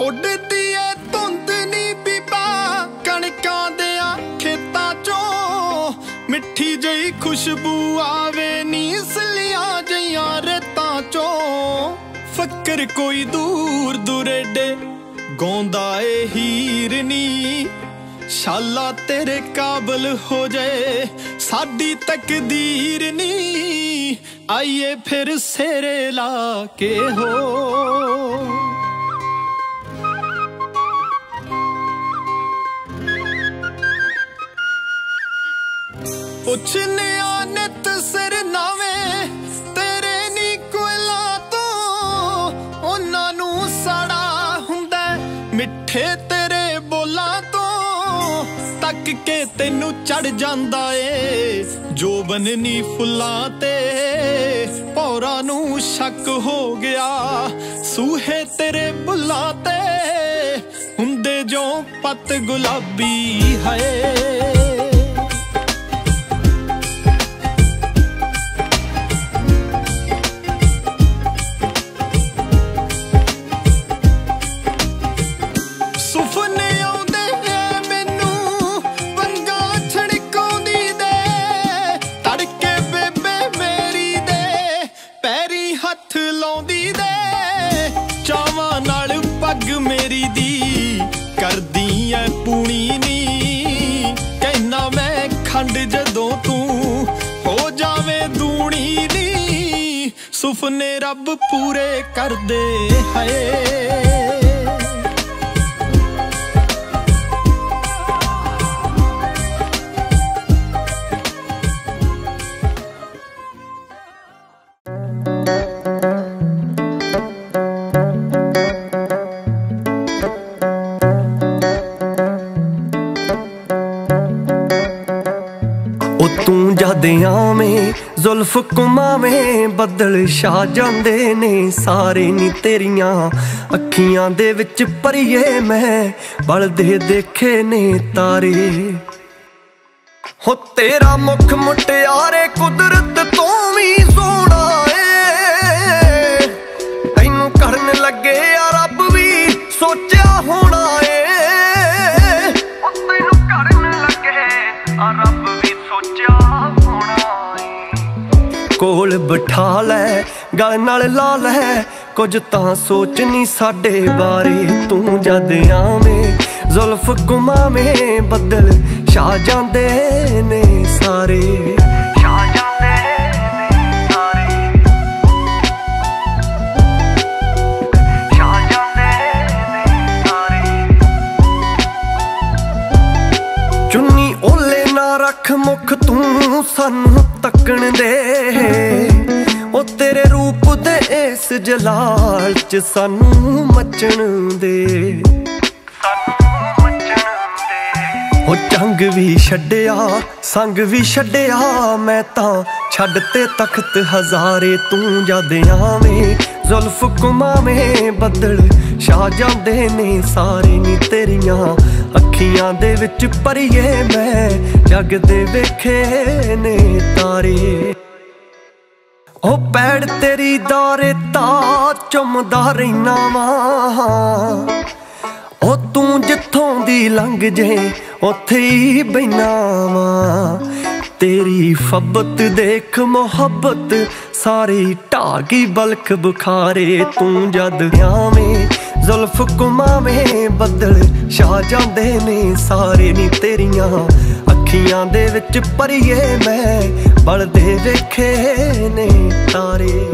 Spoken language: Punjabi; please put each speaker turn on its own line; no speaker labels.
ਉੱਡਦੀ ਏ, ਧੁੰਦ ਨੀ ਬੀਬਾ। ਕਣਕਾਂ ਦੇ ਆ ਖੇਤਾਂ ਚੋਂ ਮਿੱਠੀ ਜਈ ਖੁਸ਼ਬੂ ਆਵੇ ਨੀ ਸਲੀਆਂ ਜਈਆਂ ਰਤਾਂ ਚੋਂ। ਫੱਕਰ ਕੋਈ ਦੂਰ ਦੁਰੇਡੇ ਗਾਉਂਦਾ ਏ ਹੀਰ ਨੀ। ਸ਼ਾਲਾ ਤੇਰੇ ਕਾਬਲ ਹੋ ਜਾਏ ਸਾਡੀ ਤਕਦੀਰ ਨੀ। ਆਈਏ ਫਿਰ ਸੇਰੇ ਲਾ ਕੇ ਹੋ। ਪੁੱਛਨਿਆ ਨਿਤ ਸਿਰ ਨਾਵੇਂ। ਤੇਰੇ ਨੀ ਕੋਇਲਾ ਤੋਂ, ਉਹਨਾਂ ਨੂੰ ਸੜਾ ਹੁੰਦਾ ਮਿੱਠੇ ਤੇਰੇ ਬੋਲਾਂ ਤੋਂ, ਤੱਕ ਕੇ ਤੈਨੂੰ ਚੜ ਜਾਂਦਾ ਏ। ਜੋ ਬਨਨੀ ਫੁੱਲਾਂ ਤੇ ਪੌਰਾ ਨੂੰ ਸ਼ੱਕ ਹੋ ਗਿਆ। ਸੂਹੇ ਤੇਰੇ ਬੁੱਲਾਂ ਤੇ, ਹੁੰਦੇ ਜੋ ਪੱਤ ਗੁਲਾਬੀ ਹੈ ਕਰਦੀ ਐ ਨੀ। ਕਹਿਣਾ ਮੈਂ ਖੰਡ ਜਦੋਂ ਤੂੰ ਹੋ ਜਾਵੇਂ ਦੂਣੀ ਨੀ ਸੁਪਨੇ ਰੱਬ ਪੂਰੇ ਕਰਦੇ ਹਏ।
ਤੂੰ ਜਦ ਜ਼ੁਲਫ ਕੁਮਾਵੇਂ ਬੱਦਲ ਛਾ ਜਾਂਦੇ ਨੇ ਸਾਰੇ ਨੀ ਤੇਰੀਆਂ ਅੱਖੀਆਂ ਦੇ ਵਿੱਚ ਪਰੀਏ ਮੈਂ, ਬਲਦੇ ਦੇਖੇ ਨੇ ਤਾਰੇ। ਹੋ ਤੇਰਾ ਮੁਖ ਮੁਟਿਆਰੇ ਕੁਦਰਤ ਤੋਂ ਵੀ ਸੋਹਣਾ ਏ। ਤੈਨੂੰ ਕਰਨ ਲੱਗੇ ਆ ਰੱਬ ਵੀ ਸੋਚਿਆ ਹੋਣਾ ਏ। ਤੈਨੂੰ ਕਰਨ ਲੱਗੇ ਆ ਰੱਬ ਵੀ ਸੋਚਿਆ ਕੋਲ ਬਿਠਾ ਲੈ ਗਲ ਨਾਲ ਲਾ ਲੈ। ਕੁਝ ਤਾਂ ਸੋਚ ਨਹੀਂ ਸਾਡੇ ਬਾਰੇ ਤੂੰ ਜਦ ਆਵੇਂ ਜ਼ੁਲਫ ਗੁਮਾਵੇਂ ਬੱਦਲ ਛਾ ਜਾਂਦੇ ਨੇ ਸਾਰੇ। ਛਾ ਜਾਂਦੇ ਨੇ ਸਾਰੇ। ਛਾ ਜਾਂਦੇ ਨੇ ਸਾਰੇ। ਚੁੰਨੀ ਓਲੇ ਨਾ ਰੱਖ ਮੁਖ ਤੂੰ ਸਾਨੂੰ। ਤੱਕਣ ਦੇ। ਉਹ ਤੇਰੇ ਰੂਪ ਤੇ ਇਸ ਜਲਾਲ ਚ ਸਾਨੂੰ ਮੱਚਣ ਦੇ। ਉਹ ਚੰਗ ਵੀ ਛੱਡਿਆ, ਸੰਗ ਵੀ ਛੱਡਿਆ। ਮੈਂ ਤਾਂ ਛੱਡ ਤੇ ਤਖਤ ਹਜ਼ਾਰੇ ਤੂੰ ਜਦ ਆਵੇਂ। ਜ਼ੁਲਫ ਕੁਮਾਵੇਂ ਬੱਦਲ ਛਾ ਜਾਂਦੇ ਨੇ ਸਾਰੇ ਨੀ ਤੇਰੀਆਂ ਅੱਖੀਆਂ ਦੇ ਵਿੱਚ ਪਰੀਏ ਮੈਂ, ਜਗ ਦੇ ਵੇਖੇ ਨੇ ਤਾਰੇ। ਉਹ ਪੈੜ ਤੇਰੀ ਦਾਰੇ ਤਾ ਚੁੰਮਦਾ ਰਹਿਣਾ ਵਾਂ। ਉਹ ਤੂੰ ਜਿੱਥੋਂ ਦੀ ਲੰਘ ਜੇ, ਉੱਥੇ ਹੀ ਬੈਨਾ ਵਾਂ। ਤੇਰੀ ਫੱਬਤ ਦੇਖ ਮੁਹੱਬਤ, ਸਾਰੀ ਢਾਗੀ ਬਲਖ ਬੁਖਾਰੇ। ਤੂੰ ਜਦ ਆਵੇਂ ਜ਼ੁਲਫ ਕੁਮਾਵੇਂ ਬੱਦਲ ਛਾ ਜਾਂਦੇ ਨੇ, ਸਾਰੇ ਨੀ ਤੇਰੀਆਂ ਅੱਖੀਆਂ ਦੇ ਵਿੱਚ ਪਰੀਏ ਮੈਂ ਬਲਦੇ ਵੇਖੇ ਨੇ ਤਾਰੇ।